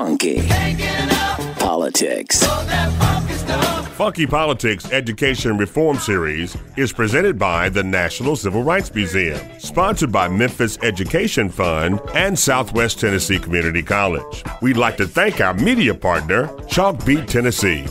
Funky Politics. Funky Politics Education Reform Series is presented by the National Civil Rights Museum, sponsored by Memphis Education Fund and Southwest Tennessee Community College. We'd like to thank our media partner, Chalkbeat Tennessee.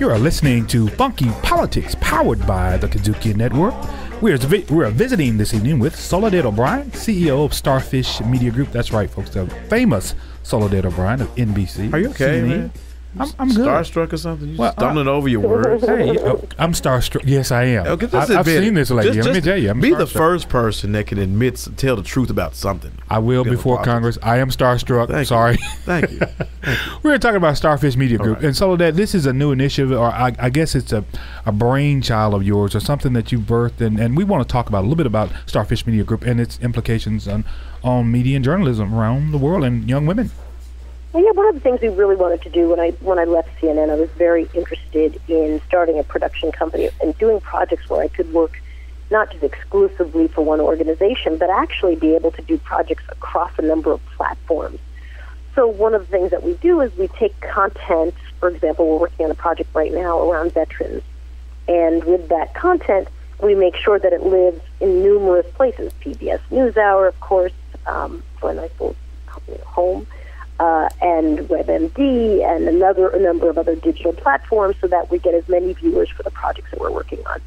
You are listening to Funky Politics, powered by the Kudzukian Network. We are, vi- we are visiting this evening with Soledad O'Brien, CEO of Starfish Media Group. That's right, folks, the famous Soledad O'Brien of NBC. Are you okay? I'm, I'm good. Starstruck or something? You Well, stumbling over your words. Hey, uh, I'm starstruck. Yes, I am. Okay, I, I've admit seen this lady. Just- Let me just tell you, I'm be the first person that can admit, tell the truth about something. I will before. Congress. I am starstruck. Thank you. Sorry. Thank you. We're talking about Starfish Media Group. right. And Soledad, this is a new initiative, or I, I guess it's a, a brainchild of yours or something that you birthed. And, and we want to talk about a little bit about Starfish Media Group and its implications on, on media and journalism around the world and young women. Well, yeah, one of the things we really wanted to do when I when I left CNN, I was very interested in starting a production company and doing projects where I could work not just exclusively for one organization, but actually be able to do projects across a number of platforms. So one of the things that we do is we take content. For example, we're working on a project right now around veterans, and with that content, we make sure that it lives in numerous places. PBS NewsHour, of course, um, Glenn Eisel's home uh, and WebMD and another a number of other digital platforms so that we get as many viewers for the projects that we're working on.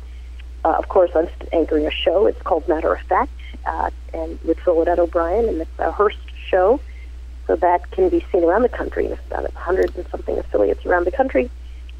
Uh, of course, I'm anchoring a show. It's called Matter of Fact, uh, and with Soledad O'Brien, and it's a Hearst show, so that can be seen around the country. There's about a hundred and something affiliates around the country,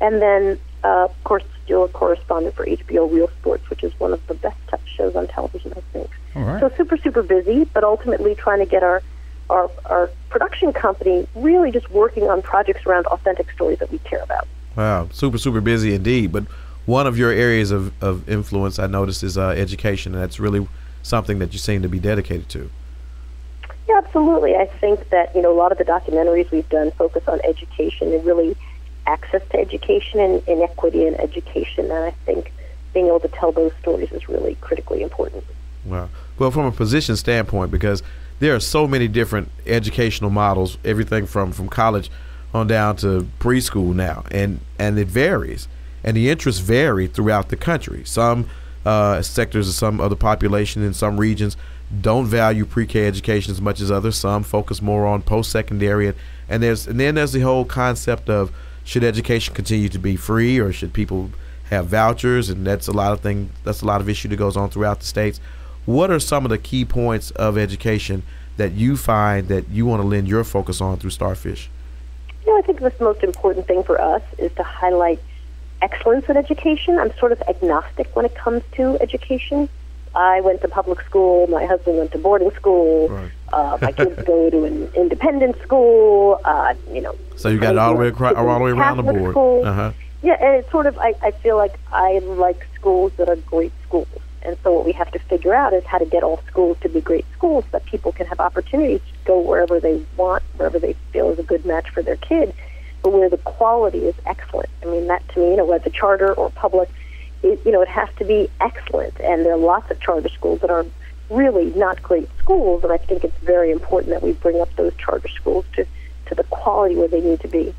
and then uh, of course, still a correspondent for HBO Real Sports, which is one of the best touch shows on television, I think. Right. So super, super busy, but ultimately trying to get our, our our production company really just working on projects around authentic stories that we care about. Wow, super, super busy indeed. But one of your areas of, of influence, I noticed, is uh, education, and that's really something that you seem to be dedicated to. Yeah, absolutely. I think that you know a lot of the documentaries we've done focus on education and really access to education and inequity in education, and I think being able to tell those stories is really critically important. Wow. Well, from a position standpoint, because there are so many different educational models, everything from, from college on down to preschool now, and, and it varies. And the interests vary throughout the country. Some uh, sectors of some of the population in some regions don't value pre-K education as much as others. Some focus more on post-secondary, and, and there's and then there's the whole concept of should education continue to be free or should people have vouchers? And that's a lot of thing. That's a lot of issue that goes on throughout the states. What are some of the key points of education that you find that you want to lend your focus on through Starfish? You know, I think the most important thing for us is to highlight excellence in education. I'm sort of agnostic when it comes to education. I went to public school. My husband went to boarding school. Right. Uh, my kids go to an independent school. Uh, you know. So you got it all the way across, all the way around the board. Uh-huh. Yeah, and it's sort of I, I feel like I like schools that are great schools. And so what we have to figure out is how to get all schools to be great schools so that people can have opportunities to go wherever they want, wherever they feel is a good match for their kid, but where the quality is excellent. I mean, that to me, you know, whether it's a charter or public, it, you know, it has to be excellent. And there are lots of charter schools that are really not great schools, and I think it's very important that we bring up those charter schools to, to the quality where they need to be.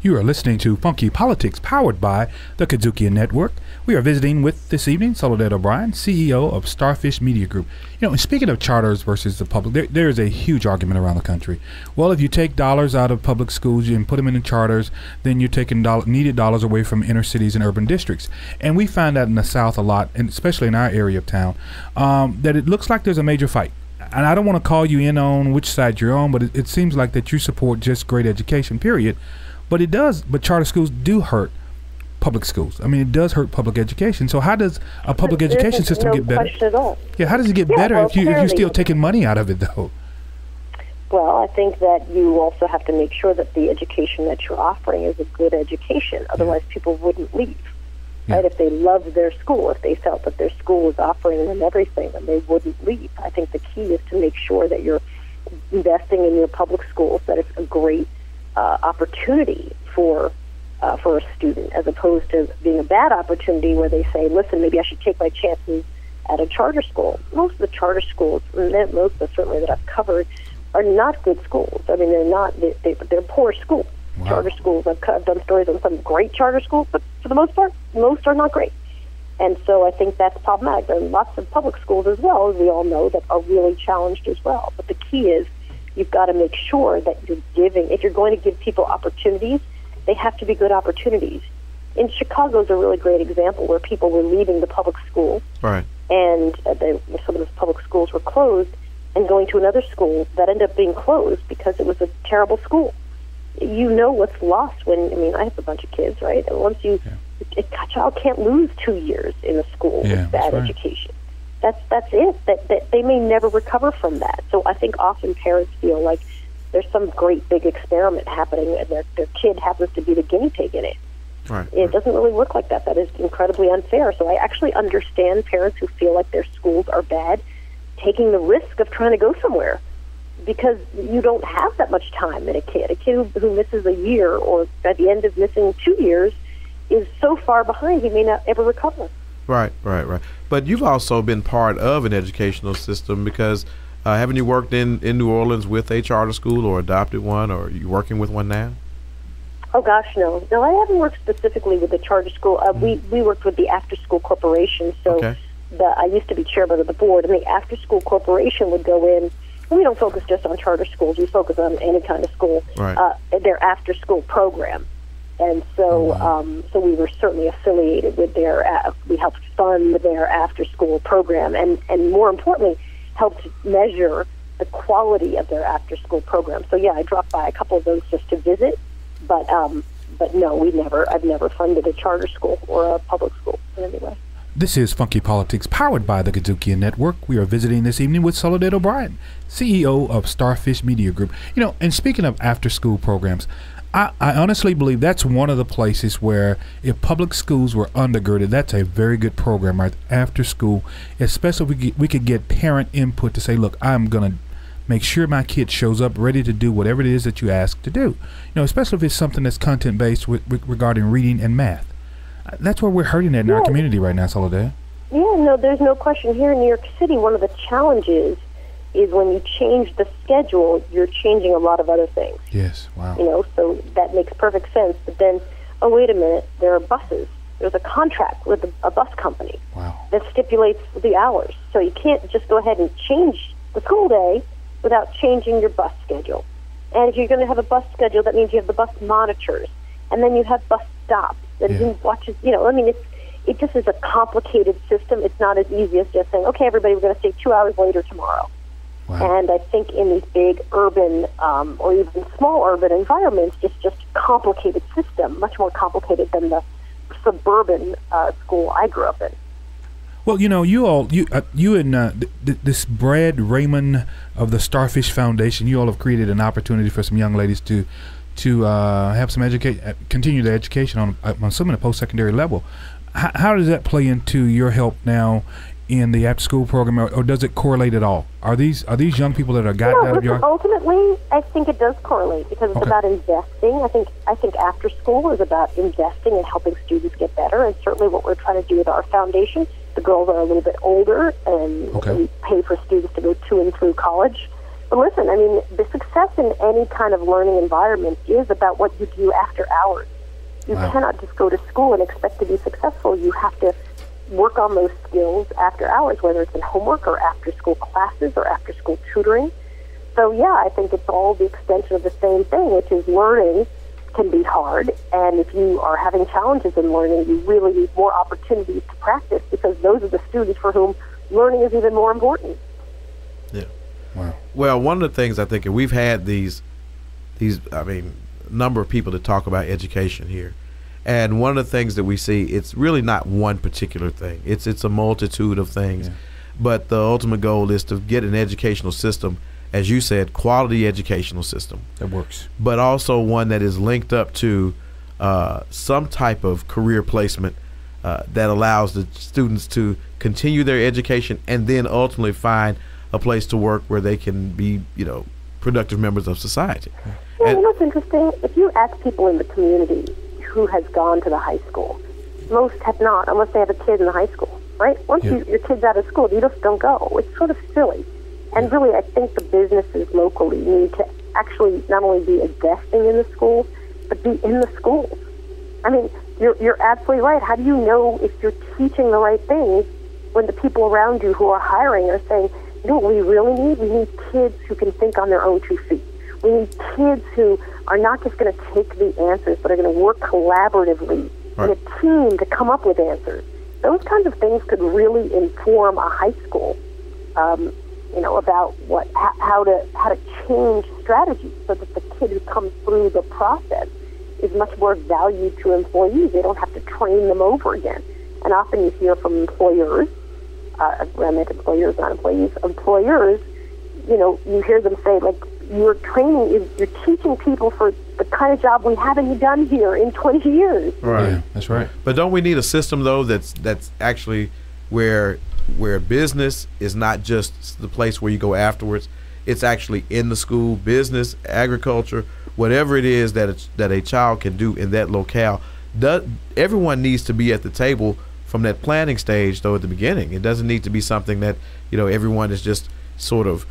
You are listening to Funky Politics, powered by the Kudzukian Network. We are visiting with this evening Soledad O'Brien, CEO of Starfish Media Group. You know, speaking of charters versus the public, there, there is a huge argument around the country. Well, if you take dollars out of public schools and put them in charters, then you're taking doll- needed dollars away from inner cities and urban districts. And we find that in the South a lot, and especially in our area of town, um, that it looks like there's a major fight. And I don't want to call you in on which side you're on, but it, it seems like that you support just great education, period. But it does. But charter schools do hurt public schools. I mean, it does hurt public education. So how does a public education system no get better? question at all. Yeah, how does it get Yeah, better well, if you if you're still taking money out of it though? Well, I think that you also have to make sure that the education that you're offering is a good education. Otherwise, people wouldn't leave. Right? If they loved their school, if they felt that their school was offering them everything, then they wouldn't leave. I think the key is to make sure that you're investing in your public schools, that it's a great uh, opportunity for uh, for a student, as opposed to being a bad opportunity where they say, "Listen, maybe I should take my chances at a charter school. Most of the charter schools, most of the certainly that I've covered, are not good schools. I mean, they're not. They, they, they're poor schools. Wow. Charter schools. I've, I've done stories on some great charter schools, but for the most part, most are not great. And so I think that's problematic. There are lots of public schools as well, as we all know, that are really challenged as well. But the key is you've got to make sure that you're giving, if you're going to give people opportunities, they have to be good opportunities. In Chicago is a really great example where people were leaving the public school Right. and uh, they, some of those public schools were closed and going to another school that ended up being closed because it was a terrible school. You know what's lost when I mean I have a bunch of kids, right? And once you a child can't lose two years in a school Yeah, with bad right. education. That's that's it. That that they may never recover from that. So I think often parents feel like there's some great big experiment happening and their their kid happens to be the guinea pig in it Right. it doesn't really work like that. That is incredibly unfair. So I actually understand parents who feel like their schools are bad taking the risk of trying to go somewhere because you don't have that much time in a kid. A kid who, who misses a year or at the end of missing two years is so far behind he may not ever recover. Right, right, right. But you've also been part of an educational system because uh, haven't you worked in, in New Orleans with a charter school or adopted one or are you working with one now? Oh gosh, no, no. I haven't worked specifically with the charter school. Uh, We we worked with the after school corporation. So Okay. the I used to be chairman of the board, and the after school corporation would go in. We don't focus just on charter schools. We focus on any kind of school. Right. Uh, their after school program, and so um, so we were certainly affiliated with their. Uh, we helped fund their after school program, and and more importantly, helped measure the quality of their after school program. So yeah, I dropped by a couple of those just to visit, but um, but no, we never. I've never funded a charter school or a public school in any way. This is Funky Politics, powered by the Kudzukian Network. We are visiting this evening with Soledad O'Brien, CEO of Starfish Media Group. You know, and speaking of after school programs, I, I honestly believe that's one of the places where if public schools were undergirded, that's a very good program right after school, especially if we, get, we could get parent input to say, look, I'm going to make sure my kid shows up ready to do whatever it is that you ask to do. You know, especially if it's something that's content based with, with, regarding reading and math. Uh, That's where we're hurting at in our community right now, Soledad. Yeah, no, there's no question. Here in New York City, one of the challenges is when you change the schedule, you're changing a lot of other things. Yes. Wow. You know, so that makes perfect sense. But then, oh wait a minute, there are buses. There's a contract with a, bus company Wow. that stipulates the hours. So you can't just go ahead and change the school day without changing your bus schedule. And if you're going to have a bus schedule, that means you have the bus monitors, and then you have bus stops and Yeah. who watches. You know, I mean, it's it just is a complicated system. It's not as easy as just saying, okay, everybody, we're going to stay two hours later tomorrow. Wow. And I think in these big urban um, or even small urban environments, it's just a complicated system, much more complicated than the suburban uh, school I grew up in. Well, you know, you all, you, uh, you and uh, th- th- this Brad Raymond of the Starfish Foundation, you all have created an opportunity for some young ladies to, to uh, have some educate, uh, continue their education on, uh, I'm assuming, a post-secondary level. H- how does that play into your help now in the after-school program, or, or does it correlate at all? Are these are these young people that are gotten No, out of your? ultimately, I think it does correlate because it's Okay. about investing. I think I think after school is about investing and helping students get better, and certainly what we're trying to do with our foundation. The girls are a little bit older, and Okay. we pay for students to go to and through college. But listen, I mean, the success in any kind of learning environment is about what you do after hours. You Wow. cannot just go to school and expect to be successful. You have to work on those skills after hours, whether it's in homework or after school classes or after school tutoring. So yeah, I think it's all the extension of the same thing, which is learning can be hard, and if you are having challenges in learning, you really need more opportunities to practice because those are the students for whom learning is even more important. Yeah. Wow. Well, one of the things I think, and we've had these, these, I mean, number of people to talk about education here, and one of the things that we see, it's really not one particular thing. It's it's a multitude of things, Yeah. but the ultimate goal is to get an educational system, as you said, quality educational system, That works. but also one that is linked up to uh, some type of career placement uh, that allows the students to continue their education and then ultimately find a place to work where they can be, you know, productive members of society. Yeah, And- you know what's interesting? If you ask people in the community who has gone to the high school, most have not, unless they have a kid in the high school. right? Once Yeah. you, your kid's out of school, you just don't go. It's sort of silly. And really, I think the businesses locally need to actually not only be investing in the schools, but be in the schools. I mean, you're, you're absolutely right. How do you know if you're teaching the right things when the people around you who are hiring are saying, you know what we really need? We need kids who can think on their own two feet. We need kids who are not just going to take the answers, but are going to work collaboratively Right. in a team to come up with answers. Those kinds of things could really inform a high school, um, you know, about what how, to how to change strategies so that the kid who comes through the process is much more valued to employees. They don't have to train them over again. And often you hear from employers, uh, I meant employers, not employees, employers, you know, you hear them say, like, you're training, you're, you're teaching people for the kind of job we haven't done here in 20 years. Right. Yeah, that's right. But don't we need a system though that's that's actually where where business is not just the place where you go afterwards. It's actually in the school, business, agriculture, whatever it is that it's, that a child can do in that locale. Does, everyone needs to be at the table from that planning stage though at the beginning. It doesn't need to be something that you know everyone is just sort of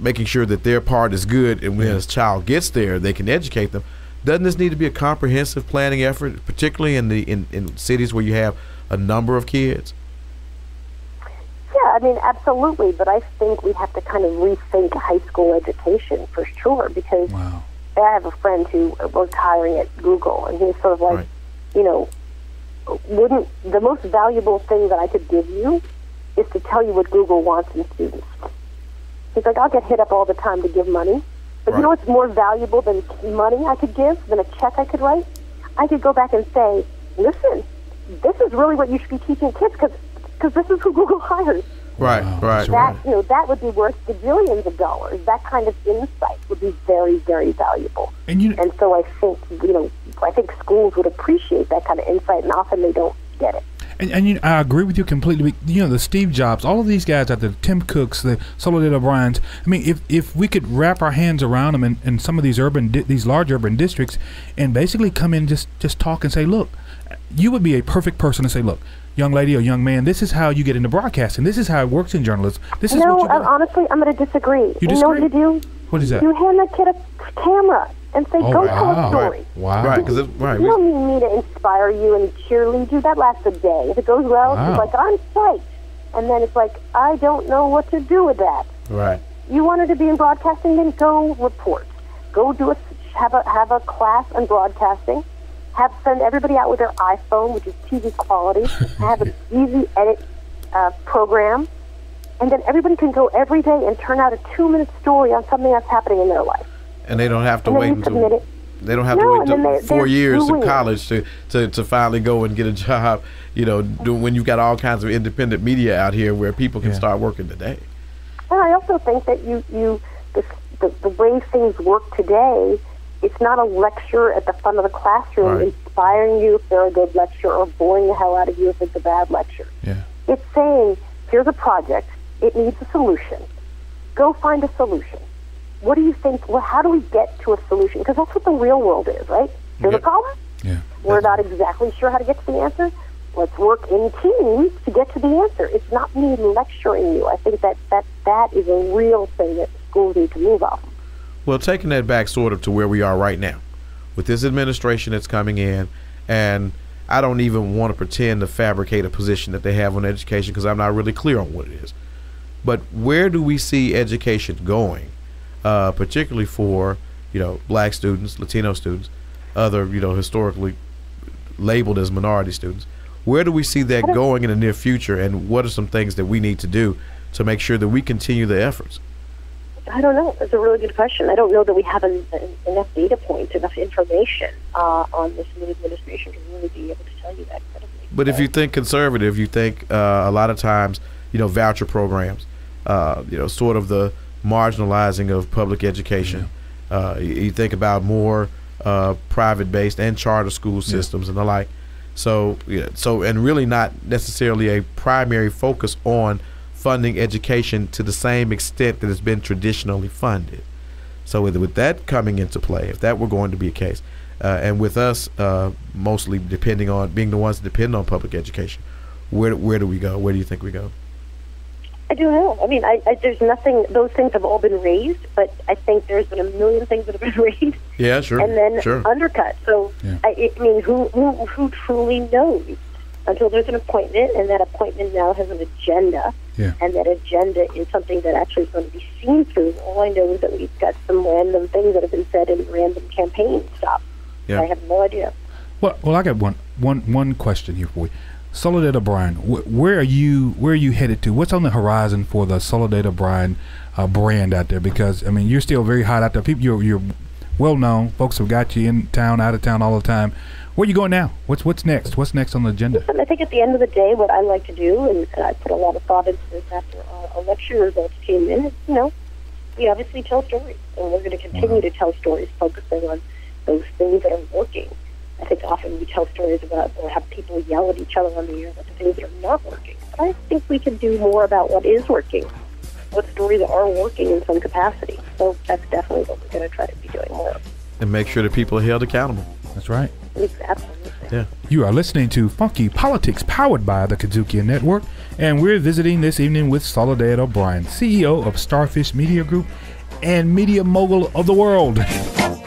making sure that their part is good and when a child gets there they can educate them. Doesn't this need to be a comprehensive planning effort, particularly in the in, in cities where you have a number of kids? Yeah, I mean, absolutely. But I think we have to kind of rethink high school education for sure because Wow. I have a friend who worked hiring at Google, and he was sort of like, Right. you know, wouldn't the most valuable thing that I could give you is to tell you what Google wants in students. He's like, I'll get hit up all the time to give money, but you know what's more valuable than money I could give, than a check I could write? I could go back and say, listen, this is really what you should be teaching kids because cause this is who Google hires. Right, Wow, right. that's That you know that would be worth gajillions of dollars. That kind of insight would be very, very valuable. And you And so I think you know I think schools would appreciate that kind of insight, and often they don't get it. And, and you, I agree with you completely. You know, the Steve Jobs, all of these guys out there, Tim Cooks, the Soledad O'Briens. I mean, if if we could wrap our hands around them in, in some of these urban, di- these large urban districts, and basically come in just just talk and say, look, you would be a perfect person to say, look, young lady or young man, this is how you get into broadcasting. This is how it works in journalism. This is no, what you honestly, I'm going to disagree. You, know what disagree? you do? What is that? You hand that kid a camera and say, Oh, "Go tell a story." Wow. Right, because right. You don't need me to inspire you and cheerlead you. That lasts a day. If it goes well, Wow. it's like I'm psyched, and then it's like I don't know what to do with that. Right. You wanted to be in broadcasting, then go report. Go do a have a have a class on broadcasting. Have send everybody out with their iPhone, which is TV quality. have an easy edit uh, program, and then everybody can go every day and turn out a two minute story on something that's happening in their life. And they don't have to wait until they don't have No, to wait and then until 4 they're years doing in college to, to, to finally go and get a job, you know, do, when you've got all kinds of independent media out here where people can Yeah. start working today. And I also think that you, you the, the, the way things work today, it's not a lecture at the front of the classroom Right. inspiring you if they're a good lecture or boring the hell out of you if it's a bad lecture. Yeah. It's saying, here's a project, it needs a solution. Go find a solution. What do you think? Well, how do we get to a solution? Because that's what the real world is, right? There's Yep. a problem. Yeah. We're not exactly sure how to get to the answer. Let's work in teams to get to the answer. It's not me lecturing you. I think that that, that is a real thing that schools need to move off. Well, taking that back sort of to where we are right now, with this administration that's coming in, and I don't even want to pretend to fabricate a position that they have on education because I'm not really clear on what it is. But where do we see education going, uh, particularly for you know black students, Latino students, other you know historically labeled as minority students? Where do we see that going in the near future, and what are some things that we need to do to make sure that we continue the efforts? I don't know. That's a really good question. I don't know that we have an, an, enough data points, enough information uh, on this new administration to really be able to tell you that credibly. But if you think conservative, you think uh, a lot of times, you know, voucher programs, uh, you know, sort of the marginalizing of public education. Uh, you, think about more uh, private-based and charter school systems and the like. So, yeah, so and really not necessarily a primary focus on funding education to the same extent that it's been traditionally funded. So with, with that coming into play, if that were going to be a case, uh, and with us uh, mostly depending on being the ones that depend on public education, where where do we go? Where do you think we go? I don't know. I mean, I, I, there's nothing. Those things have all been raised, but I think there's been a million things that have been raised Yeah, sure. and then sure. undercut. So, Yeah. I, I mean, who, who who truly knows until there's an appointment, and that appointment now has an agenda, Yeah. and that agenda is something that actually is going to be seen through. All I know is that we've got some random things that have been said in random campaign stuff. Yeah. I have no idea. Well, well, I got one, one, one question here for you. Soledad O'Brien, wh- where are you? Where are you headed to? What's on the horizon for the Soledad O'Brien uh, brand out there? Because I mean, you're still very hot out there. People, you're, you're well known. Folks have got you in town, out of town, all the time. Where are you going now? What's what's next? What's next on the agenda? I think at the end of the day, what I like to do, and, and I put a lot of thought into this after our election results came in, is, you know, we obviously tell stories, and we're going to continue to tell stories focusing on those things that are working. I think often we tell stories about or have people yell at each other on the air about the things that are not working. But I think we can do more about what is working, what stories are working in some capacity. So that's definitely what we're going to try to be doing more of. and make sure that people are held accountable. That's right. Absolutely. Yeah. You are listening to Funky Politics, powered by the Kudzukian Network, and we're visiting this evening with Soledad O'Brien, CEO of Starfish Media Group and media mogul of the world.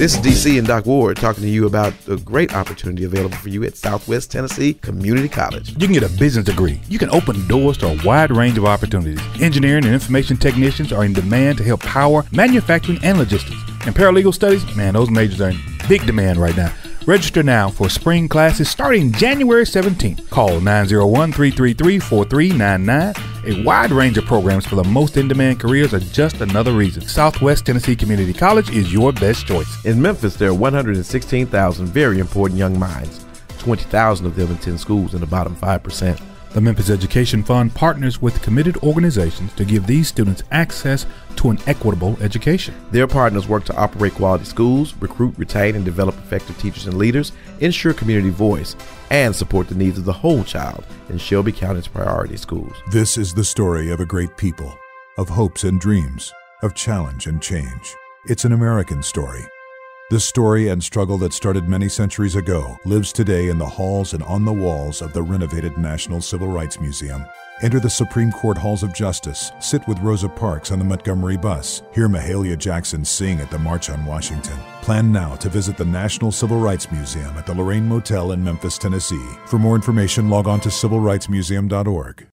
This is DC and Doc Ward talking to you about the great opportunity available for you at Southwest Tennessee Community College. You can get a business degree. You can open doors to a wide range of opportunities. Engineering and information technicians are in demand to help power manufacturing and logistics. And paralegal studies, man, those majors are in big demand right now. Register now for spring classes starting January 17th. Call 901 333 4399. A wide range of programs for the most in demand careers are just another reason. Southwest Tennessee Community College is your best choice. In Memphis, there are 116,000 very important young minds. 20,000 of them in 10 schools in the bottom 5%. The Memphis Education Fund partners with committed organizations to give these students access to an equitable education. Their partners work to operate quality schools, recruit, retain, and develop effective teachers and leaders, ensure community voice, and support the needs of the whole child in Shelby County's priority schools. This is the story of a great people, of hopes and dreams, of challenge and change. It's an American story. The story and struggle that started many centuries ago lives today in the halls and on the walls of the renovated National Civil Rights Museum. Enter the Supreme Court Halls of Justice, sit with Rosa Parks on the Montgomery bus, hear Mahalia Jackson sing at the March on Washington. Plan now to visit the National Civil Rights Museum at the Lorraine Motel in Memphis, Tennessee. For more information, log on to civilrightsmuseum.org.